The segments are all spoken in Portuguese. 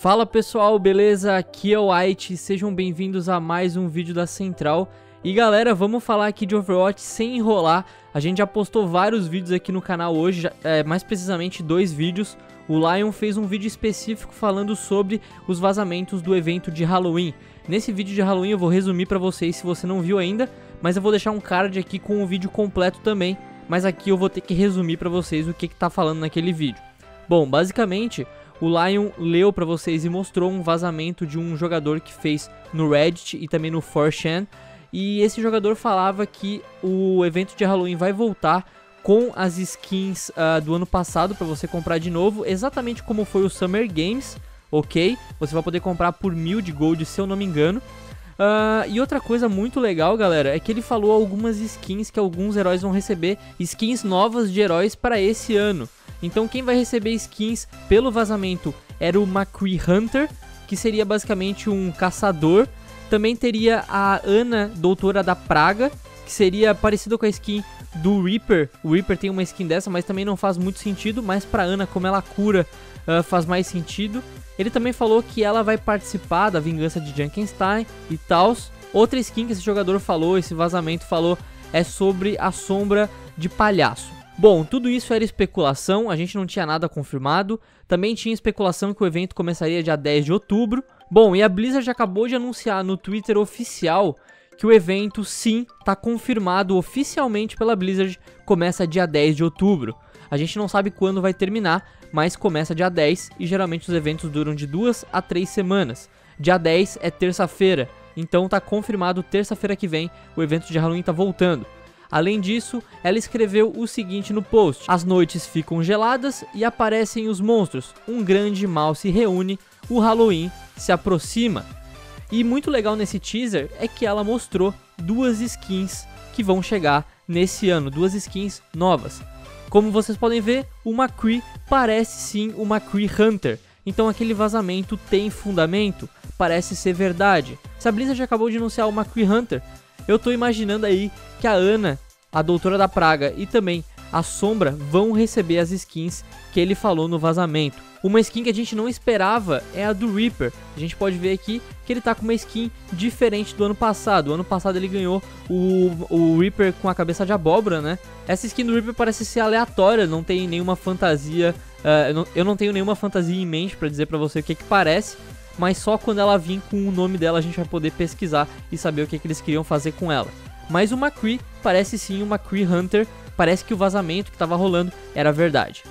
Fala pessoal, beleza? Aqui é o White, sejam bem-vindos a mais um vídeo da Central. E galera, vamos falar aqui de Overwatch sem enrolar. A gente já postou vários vídeos aqui no canal hoje, é, mais precisamente dois vídeos. O Lion fez um vídeo específico falando sobre os vazamentos do evento de Halloween. Nesse vídeo de Halloween eu vou resumir pra vocês se você não viu ainda, mas eu vou deixar um card aqui com o vídeo completo também. Mas aqui eu vou ter que resumir pra vocês o que, que tá falando naquele vídeo. Bom, basicamente o Lion leu para vocês e mostrou um vazamento de um jogador que fez no Reddit e também no 4chan. E esse jogador falava que o evento de Halloween vai voltar com as skins uh, do ano passado para você comprar de novo, exatamente como foi o Summer Games, ok? Você vai poder comprar por mil de gold, se eu não me engano. Uh, e outra coisa muito legal, galera, é que ele falou algumas skins que alguns heróis vão receber, skins novas de heróis para esse ano. Então quem vai receber skins pelo vazamento era o McCree Hunter, que seria basicamente um caçador. Também teria a Ana, doutora da praga, que seria parecido com a skin do Reaper. O Reaper tem uma skin dessa, mas também não faz muito sentido, mas pra Ana, como ela cura, uh, faz mais sentido. Ele também falou que ela vai participar da vingança de Junkenstein e tal. Outra skin que esse jogador falou, esse vazamento falou, é sobre a sombra de palhaço. Bom, tudo isso era especulação, a gente não tinha nada confirmado. Também tinha especulação que o evento começaria dia 10 de outubro. Bom, e a Blizzard acabou de anunciar no Twitter oficial que o evento sim está confirmado oficialmente pela Blizzard, começa dia 10 de outubro. A gente não sabe quando vai terminar, mas começa dia 10 e geralmente os eventos duram de duas a três semanas. Dia 10 é terça-feira, então tá confirmado terça-feira que vem o evento de Halloween tá voltando. Além disso, ela escreveu o seguinte no post: As noites ficam geladas e aparecem os monstros. Um grande mal se reúne, o Halloween se aproxima. E muito legal nesse teaser é que ela mostrou duas skins que vão chegar nesse ano, duas skins novas. Como vocês podem ver, o McCree parece sim o McCree Hunter. Então aquele vazamento tem fundamento, parece ser verdade. Se a Blizzard acabou de anunciar o McCree Hunter, eu tô imaginando aí que a Ana, a Doutora da Praga e também a Sombra vão receber as skins que ele falou no vazamento. Uma skin que a gente não esperava é a do Reaper. A gente pode ver aqui que ele tá com uma skin diferente do ano passado. O ano passado ele ganhou o, o Reaper com a cabeça de abóbora, né? Essa skin do Reaper parece ser aleatória, não tem nenhuma fantasia. Uh, eu, não, eu, não, tenho nenhuma fantasia em mente para dizer para você o que, que parece. Mas só quando ela vir com o nome dela a gente vai poder pesquisar e saber o que, que eles queriam fazer com ela. Mas o McCree parece sim o McCree Hunter, parece que o vazamento que estava rolando era verdade.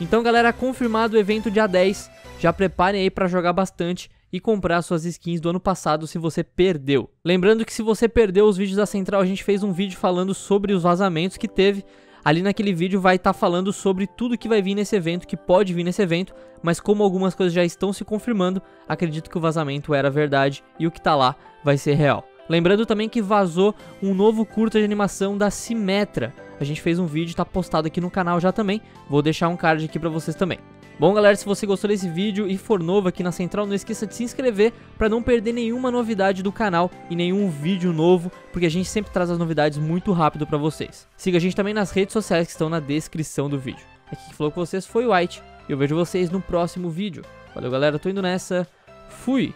Então galera, confirmado o evento dia 10, já preparem aí para jogar bastante e comprar suas skins do ano passado se você perdeu. Lembrando que se você perdeu os vídeos da Central, a gente fez um vídeo falando sobre os vazamentos que teve. Ali naquele vídeo vai estar tá falando sobre tudo que vai vir nesse evento, que pode vir nesse evento, mas como algumas coisas já estão se confirmando, acredito que o vazamento era verdade e o que tá lá vai ser real. Lembrando também que vazou um novo curta de animação da Simetra. A gente fez um vídeo, tá postado aqui no canal já também. Vou deixar um card aqui pra vocês também. Bom, galera, se você gostou desse vídeo e for novo aqui na Central, não esqueça de se inscrever para não perder nenhuma novidade do canal e nenhum vídeo novo, porque a gente sempre traz as novidades muito rápido para vocês. Siga a gente também nas redes sociais que estão na descrição do vídeo. Aqui que falou com vocês foi o White, e eu vejo vocês no próximo vídeo. Valeu, galera, tô indo nessa. Fui!